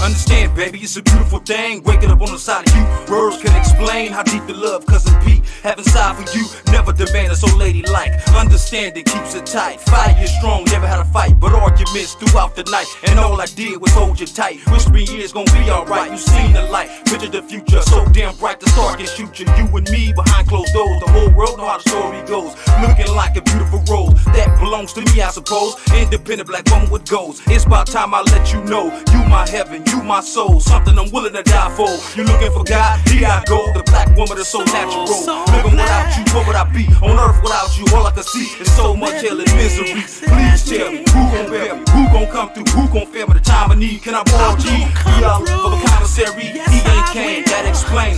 Understand, baby, it's a beautiful thing. Waking up on the side of you. Words can explain how deep the love, cousin P. Having side for you, never demanding so ladylike. Understanding keeps it tight. Fire is strong, never had a fight, but arguments throughout the night. And all I did was hold you tight. Whispering years gonna be alright. You seen the light, picture the future, so damn bright the star can shoot you. You and me behind closed doors, the whole world know how the story goes. Looking like a beautiful belongs to me, I suppose. Independent black woman with goals. It's about time I let you know you my heaven, you my soul, something I'm willing to die for. You looking for God? Here I go. The black woman is so natural. Living without you, what would I be? On earth without you, all I can see is so much hell and misery. Please tell me who gon' bear me, who gon' come through, who gon' fail me the time I need. Can I borrow G? We all for the commissary. He ain't came. That explains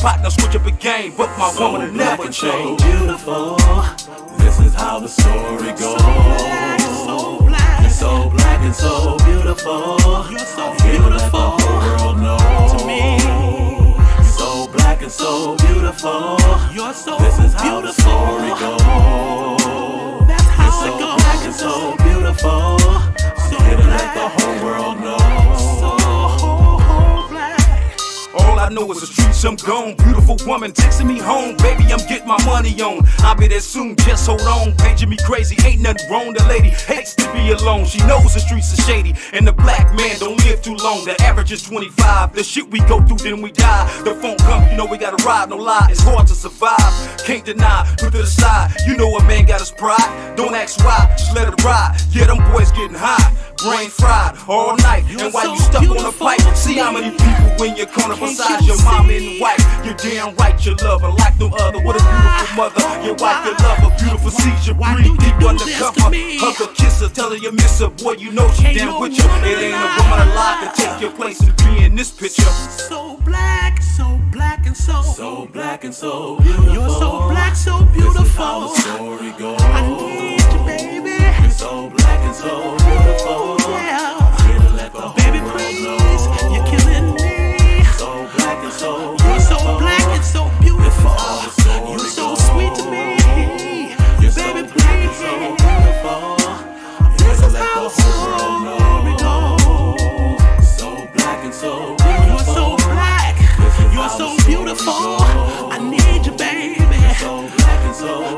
partner switch up a game, but my so woman will never so change. beautiful. This is how the story goes. So black, You're so black and so beautiful. You're so let the world know. to me. You're so black and so beautiful. You're so This is how the story goes. That's You're how so it goes. The streets, I'm gone. Beautiful woman texting me home. Baby, I'm getting my money on. I'll be there soon, just hold on. Paging me crazy, ain't nothing wrong. The lady hates to be alone. She knows the streets are shady. And the black man don't live too long. The average is 25. The shit we go through, then we die. The phone come, you know we gotta ride, no lie. It's hard to survive. Can't deny, put to the side. You know a man got his pride. Don't ask why, just let it ride. Yeah, them boys getting high. Brain fried all night. And while you stuck on the beautiful. pipe, see how many people in your corner besides you your mama and the wife. You're damn right, you love her like no other. What a beautiful mother. Your wife, you love her. Beautiful Why breathe deep undercover. Hug her, kiss her, tell her you miss her. Boy, you know she down with you. It ain't a woman alive to take your place and be in this picture. So black, so black and so. So black and so beautiful. You're so black, so This is how the beautiful. story goes. for. I need you, baby. So black and so